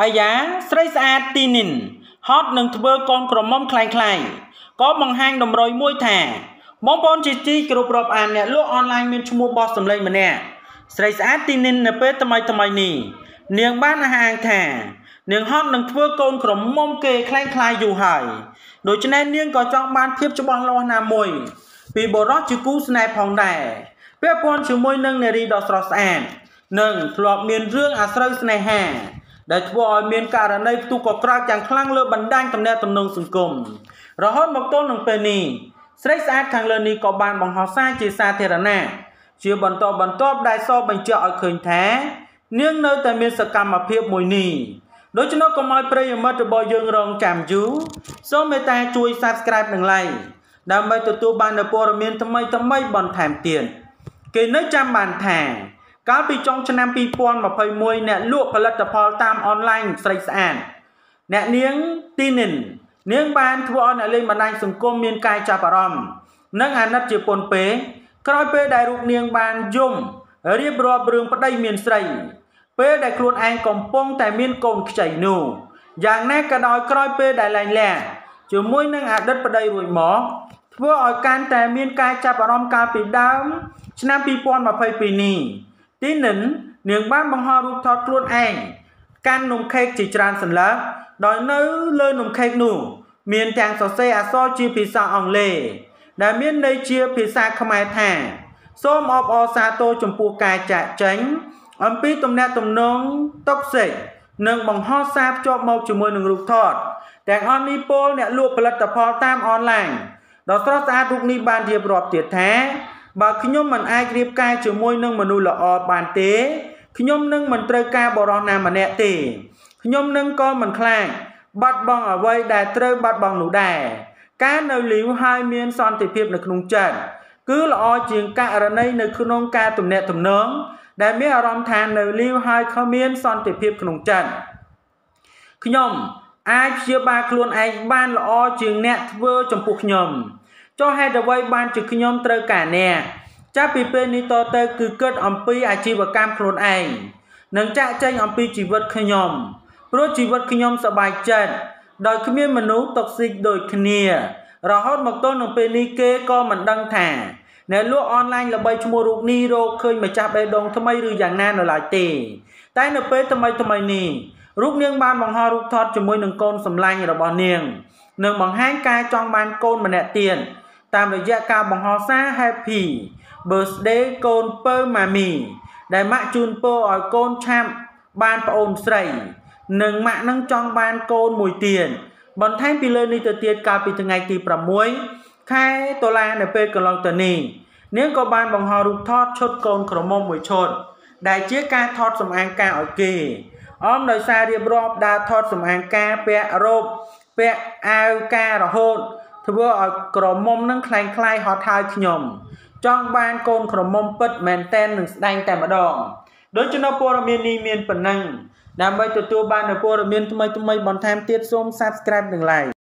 អាយ៉ាស្រីស្អាតទីនិនហត់នឹងធ្វើកូនក្រមុំคล้ายៗក៏បង្ហាញតម្រុយមួយថាបងប្អូនជាទីគ្រប់រាប់អានអ្នកលក់អនឡាញមានឈ្មោះបោះសម្លេងម្នាក់ស្រីស្អាតទីនិននៅពេលថ្មីថ្មីនេះនាងបានអះអាងថានាងហត់នឹងធ្វើកូនក្រមុំគេคล้ายៗយូរហើយដូច្នេះនាងក៏ចង់បានភាពច្បាស់លាស់ណាមួយពីបរិសុទ្ធជាគូស្នេហ៍ផងដែរពាក់ព័ន្ធជាមួយនឹងនារីដ៏ស្រស់ស្អាតនិងធ្លាប់មានរឿងអាស្រូវស្នេហា ដែលធ្វើឲ្យមានករណីផ្ទុះកក្រើកយ៉ាងខ្លាំងលើបណ្ដាញទំនាក់ទំនងសង្គមរហូតមកទល់នឹងពេលនេះស្រីស្អាតខាងលើនេះក៏បានបង្ហោះសារជាសាធារណៈជាបន្តបន្ទាប់ដែលសបញ្ជាក់ឲ្យឃើញថានាងនៅតែមានសកម្មភាពមួយនេះដូច្នោះកុំឲ្យប្រិយមិត្តរបស់យើងរងចាំយូរសូមមេត្តាជួយ Subscribe និង Like ដើម្បីទទួលបាននូវព័ត៌មានថ្មីថ្មីបន្ថែមទៀតគេនៅចាំបានថា កាលពីចុងឆ្នាំ2021អ្នកលក់ផលិតផលតាមអនឡាញស្រីស្អាតអ្នកនាងទីនិននាងបានធ្វើឲ្យអ្នកលេងបណ្ដាញសង្គមមានការចាប់អារម្មណ៍និងអាណិតជាពន់ពេក្រោយពេលដែលរូបនាងបានយំរៀបរាប់រឿងប្តីមានស្រី ពេលដែលខ្លួនឯងកំពុងតែមានកូនខ្ចីនោះយ៉ាងណាក៏ដោយក្រោយពេលដែលលែងលះជាមួយនឹងអតីតប្តីរួចមកធ្វើឲ្យកាន់តែមានការចាប់អារម្មណ៍កាលពីដើមឆ្នាំ2022នេះ ទីនិននាងបានបង្ហោះរូបថតខ្លួនឯងកាន់នំខេកជាច្រើនសន្លឹកដោយនៅលើនំខេកនោះមានទាំងសរសេរអក្សរជាភាសាអង់គ្លេសដែលមានន័យជាភាសាខ្មែរថា សូមអបអរសាទរចំពោះការចាក់ចែងអំពីទំនាក់ទំនងតុកសិកនិងបង្ហោះសារភ្ជាប់មកជាមួយនឹងរូបថតទាំងអស់នេះពលអ្នកលក់ផលិតផលតាមអនឡាញដ៏ស្រស់ស្អាតរូបនេះបានរៀបរាប់ទៀតថា បើខ្ញុំមិនអាចរៀបការជាមួយនឹងមនុស្សល្អបានទេខ្ញុំនឹងមិនត្រូវការបរោះណាម្នាក់ទេខ្ញុំនឹងក៏មិនខ្លាចបាត់បង់អ្វីដែលត្រូវបាត់បង់នោះដែរការនៅលីវហើយមានសន្តិភាពនៅក្នុងចិត្តគឺល្អជាងករណីនៅក្នុងការទំនាក់ទំនងដែលមានអារម្មណ៍ថានៅលីវហើយគ្មានសន្តិភាពក្នុងចិត្តខ្ញុំអាចព្យាបាលខ្លួនឯងបានល្អជាងអ្នកធ្វើចំពោះខ្ញុំ ចុះហេតុអ្វីបានជាខ្ញុំត្រូវការអ្នកចាប់ពីពេលនេះតទៅគឺគិតអំពីអាជីវកម្មខ្លួនឯងនិងចាក់ចែងអំពីជីវិតខ្ញុំព្រោះជីវិតខ្ញុំសប្បាយចិត្តដោយគ្មានមនុស្សតុកស៊ីកដូចគ្នា រហូតមកទល់នឹងពេលនេះគេក៏មិនដឹងថាអ្នកលក់អនឡាញល្បីឈ្មោះរូបនេះរកឃើញម្ចាស់បេះដូងថ្មីឬយ៉ាងណានៅឡើយទេ តែនៅពេលថ្មីថ្មីនេះរូបនាងបានបង្ហោះរូបថតជាមួយនឹងកូនសម្លាញ់របស់នាង និងបង្ហាញការចង់បានកូនម្នាក់ទៀត តាមរយៈការបង្ហោះសារ Happy Birthday កូនពៅម៉ាមី ដែលម៉ាក់ជូនពរឲ្យកូនឆាប់បានប្អូនស្រី និងម៉ាក់នឹងចង់បានកូនមួយទៀតបន្ថែមពីលើនេះទៅទៀតកាលពីថ្ងៃទី6ខែតុលានៅពេលកន្លងទៅនេះនាងក៏បានបង្ហោះរូបថតឈុតកូនក្រមុំមួយឈុតដែលជាការថតសម្អាងការឲ្យគេអមដោយសាររៀបរាប់ដើរថតសម្អាងការពាក់រ៉ូបពាក់អាវការរហូត ធ្វើឲ្យក្រមុំនឹងคล้ายคล้ายហត់ហើយខ្ញុំចង់បានកូនក្រមុំពិតមែនតែននឹងស្ដែងតែម្ដងដូច្នោះព័ត៌មាននេះមានប៉ុណ្ណឹងដើម្បីទទួលបាននូវព័ត៌មានថ្មីៗបន្ថែមទៀតសូម Subscribe និង Like